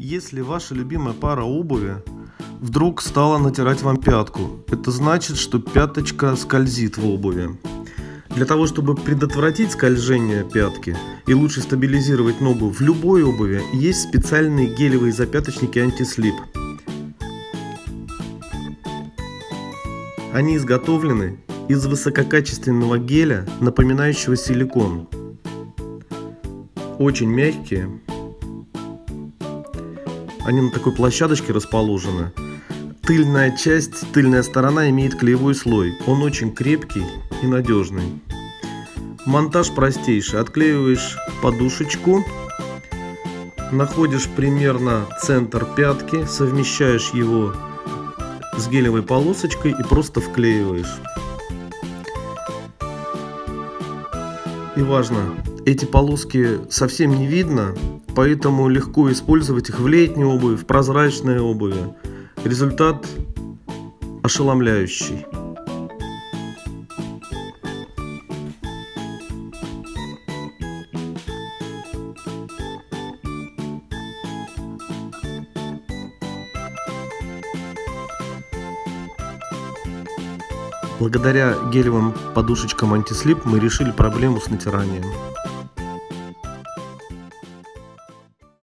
Если ваша любимая пара обуви вдруг стала натирать вам пятку, это значит, что пяточка скользит в обуви. Для того, чтобы предотвратить скольжение пятки и лучше стабилизировать ногу в любой обуви, есть специальные гелевые запяточники антислип. Они изготовлены из высококачественного геля, напоминающего силикон. Очень мягкие. Они на такой площадочке расположены. Тыльная часть, тыльная сторона имеет клеевой слой. Он очень крепкий и надежный. Монтаж простейший. Отклеиваешь подушечку, находишь примерно центр пятки, совмещаешь его с гелевой полосочкой и просто вклеиваешь. И важно, эти полоски совсем не видно, поэтому легко использовать их в летней обуви, в прозрачной обуви. Результат ошеломляющий. Благодаря гелевым подушечкам антислип мы решили проблему с натиранием.